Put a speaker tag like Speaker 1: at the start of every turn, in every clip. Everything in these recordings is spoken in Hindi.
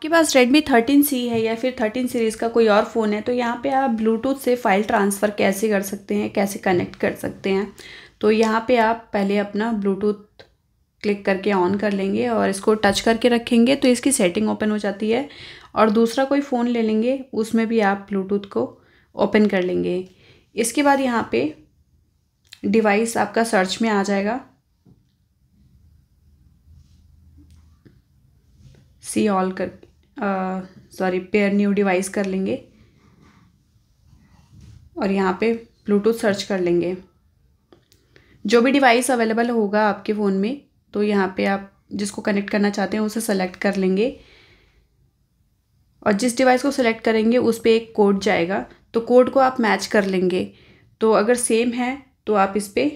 Speaker 1: आपके पास Redmi 13C है या फिर 13 सीरीज़ का कोई और फ़ोन है तो यहाँ पे आप ब्लूटूथ से फ़ाइल ट्रांसफ़र कैसे कर सकते हैं, कैसे कनेक्ट कर सकते हैं? तो यहाँ पे आप पहले अपना ब्लूटूथ क्लिक करके ऑन कर लेंगे और इसको टच करके रखेंगे तो इसकी सेटिंग ओपन हो जाती है। और दूसरा कोई फ़ोन ले लेंगे, उसमें भी आप ब्लूटूथ को ओपन कर लेंगे। इसके बाद यहाँ पे डिवाइस आपका सर्च में आ जाएगा। सी ऑल कर सॉरी पेयर न्यू डिवाइस कर लेंगे। और यहाँ पे ब्लूटूथ सर्च कर लेंगे। जो भी डिवाइस अवेलेबल होगा आपके फ़ोन में तो यहाँ पे आप जिसको कनेक्ट करना चाहते हैं, उसे सेलेक्ट कर लेंगे। और जिस डिवाइस को सिलेक्ट करेंगे, उस पर एक कोड जाएगा। तो कोड को आप मैच कर लेंगे। तो अगर सेम है तो आप इस पर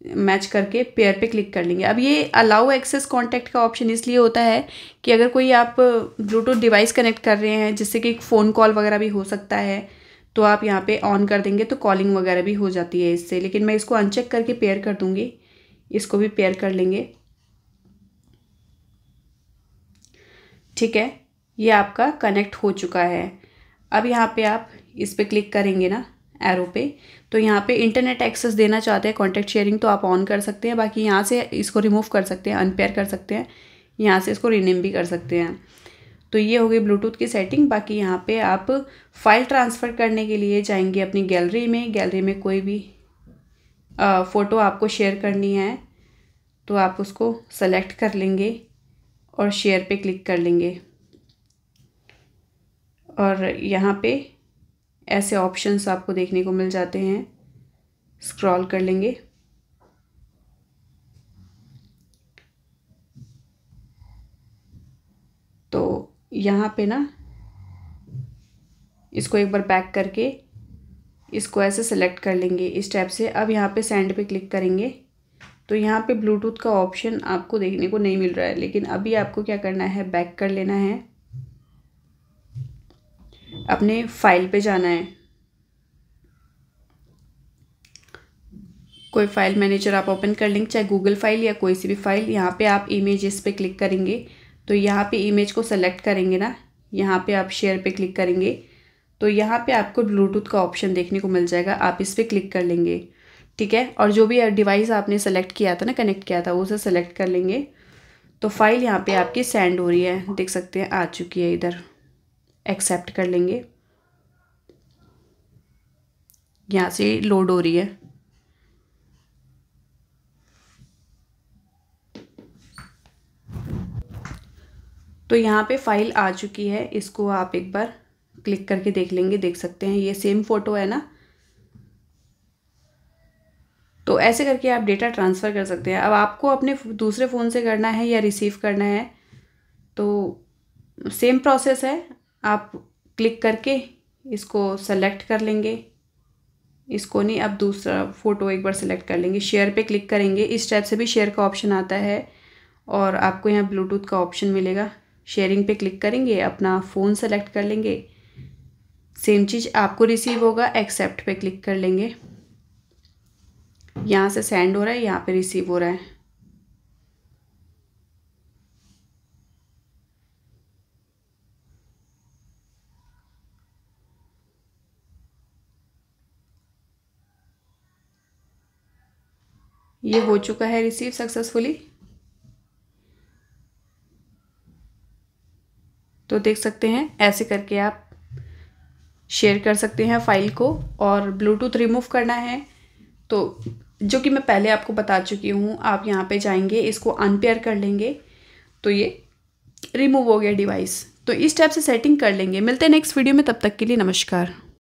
Speaker 1: मैच करके पेयर पे क्लिक कर लेंगे। अब ये अलाउ एक्सेस कॉन्टैक्ट का ऑप्शन इसलिए होता है कि अगर कोई आप ब्लूटूथ डिवाइस कनेक्ट कर रहे हैं, जिससे कि फ़ोन कॉल वगैरह भी हो सकता है तो आप यहाँ पे ऑन कर देंगे तो कॉलिंग वगैरह भी हो जाती है इससे। लेकिन मैं इसको अनचेक करके पेयर कर दूँगी। इसको भी पेयर कर लेंगे। ठीक है? ये आपका कनेक्ट हो चुका है। अब यहाँ पे आप इस पर क्लिक करेंगे ना। एरो पे। तो यहाँ पे इंटरनेट एक्सेस देना चाहते हैं कॉन्टैक्ट शेयरिंग तो आप ऑन कर सकते हैं, बाकी यहाँ से इसको रिमूव कर सकते हैं अनपेयर कर सकते हैं, यहाँ से इसको रिनेम भी कर सकते हैं। तो ये हो गई ब्लूटूथ की सेटिंग बाकी यहाँ पे आप फ़ाइल ट्रांसफ़र करने के लिए जाएँगे अपनी गैलरी में। गैलरी में कोई भी फ़ोटो आपको शेयर करनी है तो आप उसको सेलेक्ट कर लेंगे और शेयर पे क्लिक कर लेंगे। और यहाँ पे ऐसे ऑप्शंस आपको देखने को मिल जाते हैं। स्क्रॉल कर लेंगे। तो यहाँ पे ना, इसको एक बार बैक करके इसको ऐसे सेलेक्ट कर लेंगे इस टाइप से। अब यहाँ पे सेंड पे क्लिक करेंगे। तो यहाँ पे ब्लूटूथ का ऑप्शन आपको देखने को नहीं मिल रहा है, लेकिन अभी आपको क्या करना है बैक कर लेना है। अपने फ़ाइल पे जाना है। कोई फ़ाइल मैनेजर आप ओपन कर लेंगे, चाहे गूगल फ़ाइल या कोई सी भी फ़ाइल यहाँ पे आप इमेजेस पे क्लिक करेंगे। तो यहाँ पे इमेज को सेलेक्ट करेंगे ना, यहाँ पे आप शेयर पे क्लिक करेंगे। तो यहाँ पे आपको ब्लूटूथ का ऑप्शन देखने को मिल जाएगा, आप इस पर क्लिक कर लेंगे। ठीक है? और जो भी डिवाइस आपने सेलेक्ट किया था ना कनेक्ट किया था, उसे सेलेक्ट कर लेंगे। तो फ़ाइल यहाँ पे आपकी सेंड हो रही है, देख सकते हैं, आ चुकी है इधर। एक्सेप्ट कर लेंगे। यहाँ से लोड हो रही है। तो यहाँ पे फ़ाइल आ चुकी है, इसको आप एक बार क्लिक करके देख लेंगे, देख सकते हैं। ये सेम फ़ोटो है ना? तो ऐसे करके आप डेटा ट्रांसफ़र कर सकते हैं। अब आपको अपने दूसरे फ़ोन से करना है या रिसीव करना है तो सेम प्रोसेस है। आप क्लिक करके इसको सेलेक्ट कर लेंगे। इसको नहीं, अब दूसरा फ़ोटो एक बार सेलेक्ट कर लेंगे। शेयर पे क्लिक करेंगे। इस टाइप से भी शेयर का ऑप्शन आता है और आपको यहाँ ब्लूटूथ का ऑप्शन मिलेगा। शेयरिंग पे क्लिक करेंगे, अपना फ़ोन सेलेक्ट कर लेंगे। सेम चीज़ आपको रिसीव होगा एक्सेप्ट पे क्लिक कर लेंगे। यहाँ से सेंड हो रहा है, यहाँ पे रिसीव हो रहा है। ये हो चुका है रिसीव सक्सेसफुली तो देख सकते हैं, ऐसे करके आप शेयर कर सकते हैं फ़ाइल को और ब्लूटूथ रिमूव करना है। तो जो कि मैं पहले आपको बता चुकी हूँ, आप यहाँ पे जाएँगे, इसको अनपेयर कर लेंगे। तो ये रिमूव हो गया डिवाइस तो इस टाइप से सेटिंग कर लेंगे। मिलते हैं नेक्स्ट वीडियो में, तब तक के लिए नमस्कार।